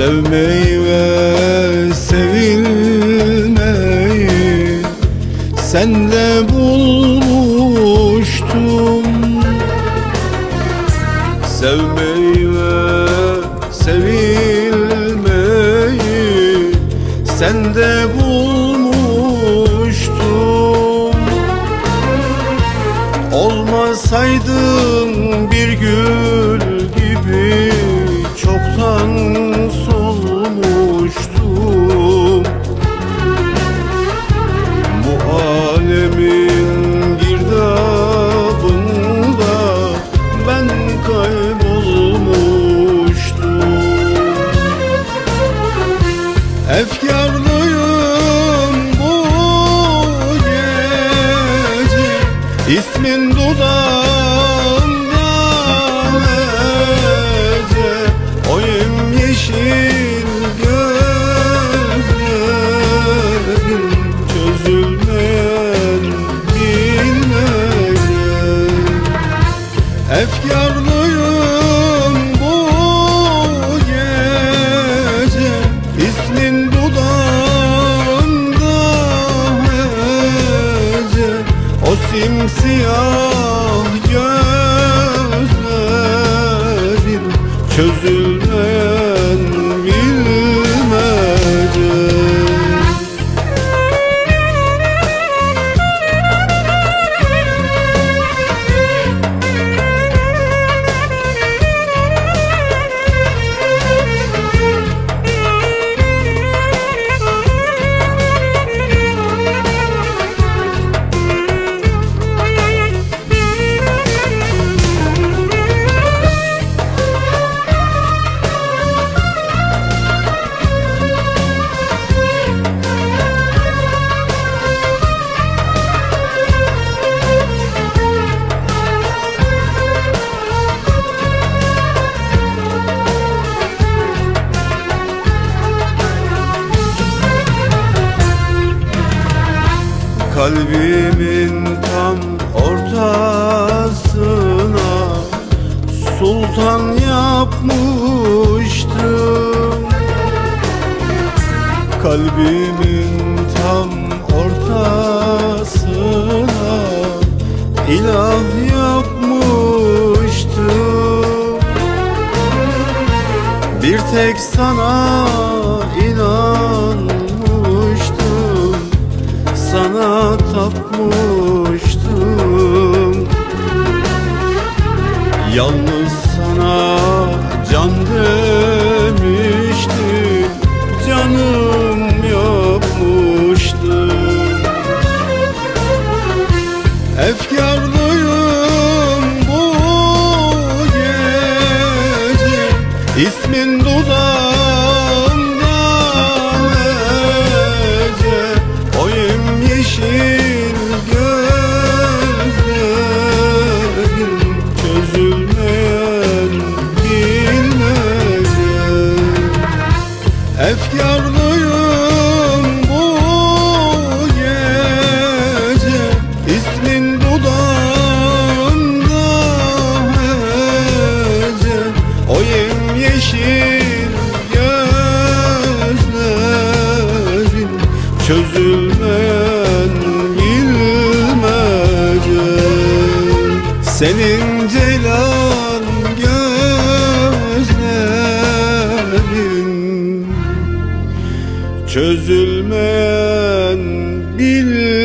Sevmeyi ve sevilmeyi Sende bulmuştum Sevmeyi ve sevilmeyi Sende bulmuştum İsmin dudağımda simsiyah gözlerin Çözülmeyen Kalbimin tam ortasına Sultan yapmıştım. Kalbimin tam ortasına ilah yapmıştım. Bir tek sana Yalnız sana can demiştim Canım yapmıştım Efkarlıyım Efkarlıyım bu gece? İsmin dudağımda hece. O yemyeşil gözlerin Çözülmeyen bilmece. Senin Çözülmeyen bilmece